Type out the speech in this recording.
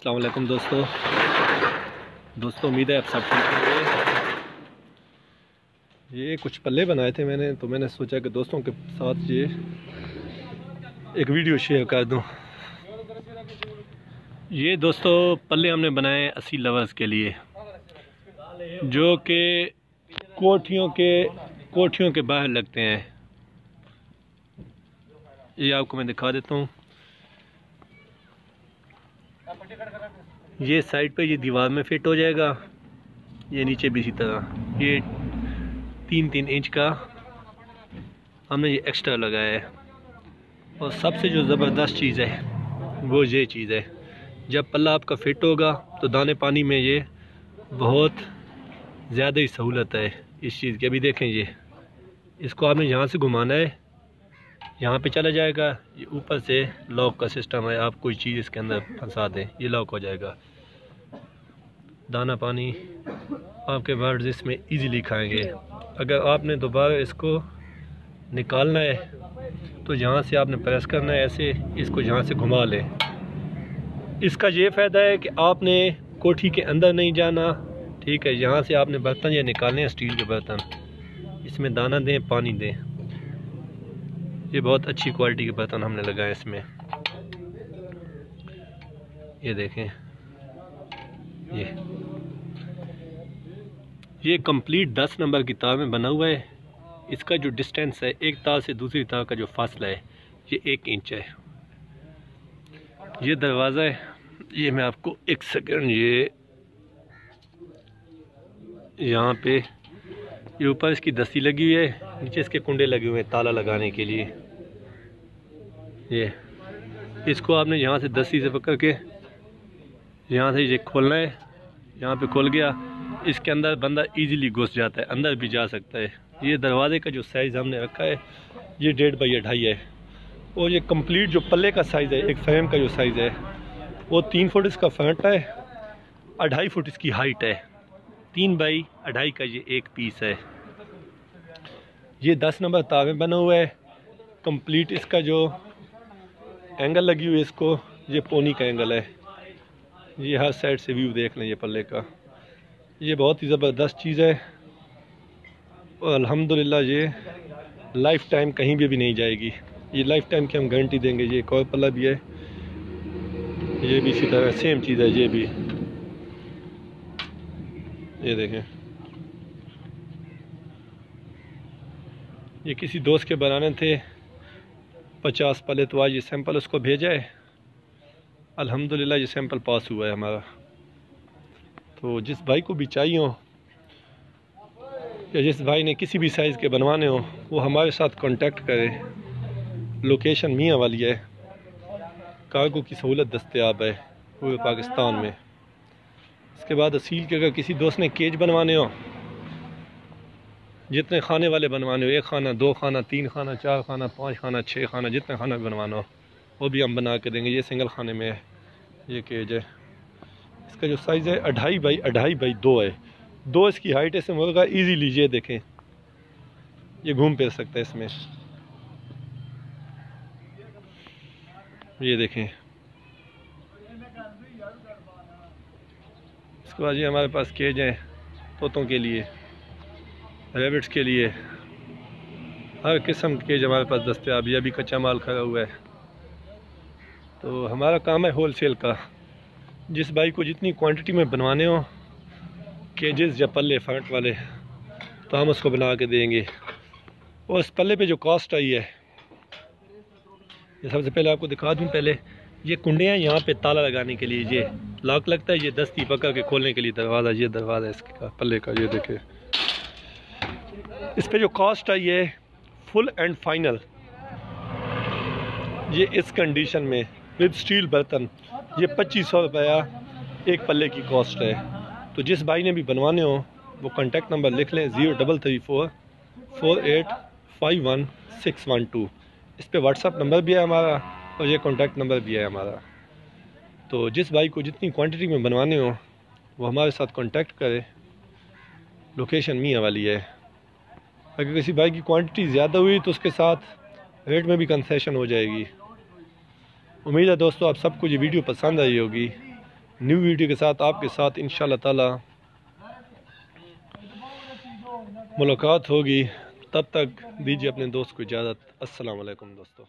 अस्सलाम दोस्तों। दोस्तों, उम्मीद है आप सब ठीक होंगे। ये कुछ पल्ले बनाए थे मैंने तो मैंने सोचा कि दोस्तों के साथ ये एक वीडियो शेयर कर दूँ। ये दोस्तों, पल्ले हमने बनाए असी लवर्स के लिए, जो कि कोठियों के कोठियों के बाहर लगते हैं। ये आपको मैं दिखा देता हूँ। ये साइड पे ये दीवार में फिट हो जाएगा। ये नीचे भी इसी तरह। ये तीन तीन इंच का हमने ये एक्स्ट्रा लगाया है। और सबसे जो ज़बरदस्त चीज़ है, वो ये चीज़ है। जब पल्ला आपका फिट होगा तो दाने पानी में ये बहुत ज़्यादा ही सहूलत है इस चीज़ की। अभी देखें ये, इसको आपने यहाँ से घुमाना है। यहाँ पे चला जाएगा, ये ऊपर से लॉक का सिस्टम है, आप कोई चीज़ इसके अंदर फंसा दें, ये लॉक हो जाएगा। दाना पानी आपके बर्ड्स इसमें इजीली खाएँगे। अगर आपने दोबारा इसको निकालना है तो यहाँ से आपने प्रेस करना है, ऐसे इसको यहाँ से घुमा लें। इसका ये फ़ायदा है कि आपने कोठी के अंदर नहीं जाना, ठीक है, यहाँ से आपने बर्तन ये निकालने हैं, स्टील के बर्तन। इसमें दाना दें, पानी दें। ये बहुत अच्छी क्वालिटी के बर्तन हमने लगाए इसमें। ये देखें। ये। ये कंप्लीट दस नंबर की तार में बना हुआ है। इसका जो डिस्टेंस है, एक तार से दूसरी तार का जो फासला है, ये एक इंच है। ये दरवाज़ा है। ये मैं आपको एक सेकेंड ये यहाँ पे ये ऊपर इसकी दस्ती लगी हुई है, नीचे इसके कुंडे लगे हुए हैं, ताला लगाने के लिए। ये, इसको आपने यहाँ से दस्ती से पकड़ के, यहाँ से ये खोलना है, यहाँ पे खोल गया, इसके अंदर बंदा इजीली घुस जाता है, अंदर भी जा सकता है। ये दरवाजे का जो साइज़ हमने रखा है, ये डेढ़ बाई ढाई है। और ये कंप्लीट जो पल्ले का साइज़ है, एक फ्रेम का जो साइज़ है, वो तीन फुट इसका फ्रंट है, अढ़ाई फुट इसकी हाइट है। तीन बाई अढ़ाई का ये एक पीस है। ये दस नंबर तावे बना हुआ है। कंप्लीट इसका जो एंगल लगी हुई है, इसको ये पोनी का एंगल है। ये हर साइड से व्यू देख लें ये पल्ले का। ये बहुत ही ज़बरदस्त चीज़ है। और अल्हम्दुलिल्लाह ये लाइफ टाइम कहीं भी भी नहीं जाएगी। ये लाइफ टाइम की हम गारंटी देंगे, ये एक और पल्ला भी है। ये भी इसी तरह, सेम चीज़ है, ये भी। ये देखें। ये किसी दोस्त के बनाने थे। पचास पले तो आज ये सैंपल उसको भेजा है। अल्हम्दुलिल्लाह ये सैंपल पास हुआ है हमारा। तो जिस भाई को भी चाहिए हो, या जिस भाई ने किसी भी साइज़ के बनवाने हो, वो हमारे साथ कांटेक्ट करे। लोकेशन मियाँ वाली है। कार्गो की सहूलत दस्तियाब है पूरे पाकिस्तान में। इसके बाद असील के अगर किसी दोस्त ने केज बनवाने हो, जितने खाने वाले बनवाने हो, एक खाना, दो खाना, तीन खाना, चार खाना, पाँच खाना छः खाना, जितने खाना भी बनवाना हो, वो भी हम बना के देंगे। ये सिंगल खाने में है ये केज है। इसका जो साइज़ है, अढ़ाई बाई अढ़ाई बाई दो है। दो इसकी हाइट है ऐसे मुर्गा ईजी लीजिए, देखें। ये घूम फिर सकता है इसमें। ये देखें। इसके बाद ये हमारे पास केज हैं, तोतों के लिए, रेबिट्स के लिए। हर किस्म के केज हमारे पास दस्तियाब, ये अभी कच्चा माल खड़ा हुआ है। तो हमारा काम है होल सेल का। जिस भाई को जितनी क्वांटिटी में बनवाने हो केजेस या पल्ले फ्रंट वाले तो हम उसको बना के देंगे। और इस पल्ले पे जो कॉस्ट आई है, ये सबसे पहले आपको दिखा दूँ पहले। ये कुंडे हैं यहाँ पे ताला लगाने के लिए, ये लॉक लगता है, ये दस्ती पकड़ के खोलने के लिए दरवाज़ा, ये दरवाज़ा इसका पल्ले का, ये देखे। इस पर जो कॉस्ट आई ये फुल एंड फाइनल ये इस कंडीशन में विद स्टील बर्तन, ये पच्चीस सौ रुपया एक पल्ले की कॉस्ट है। तो जिस भाई ने भी बनवाने हो, वो कॉन्टेक्ट नंबर लिख लें zero double three four four eight five one six one two इस पर व्हाट्सअप नंबर भी है हमारा। और ये कॉन्टैक्ट नंबर भी है हमारा। तो जिस भाई को जितनी क्वांटिटी में बनवाने हो, वो हमारे साथ कांटेक्ट करे। लोकेशन मियाँ वाली है। अगर किसी भाई की क्वांटिटी ज़्यादा हुई तो उसके साथ रेट में भी कंसेशन हो जाएगी। उम्मीद है दोस्तों, आप सबको ये वीडियो पसंद आई होगी। न्यू वीडियो के साथ आपके साथ इन ताला मुलाकात होगी। तब तक दीजिए अपने दोस्त को इजाज़त। अस्सलाम वालेकुम दोस्तों।